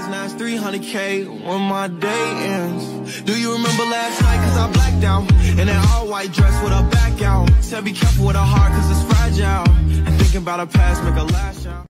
days, now it's 300k when my day ends. Do you remember last night? Cause I blacked out. In that all white dress with a back out. Said be careful with a heart cause it's fragile. And thinking about a past make a lash out.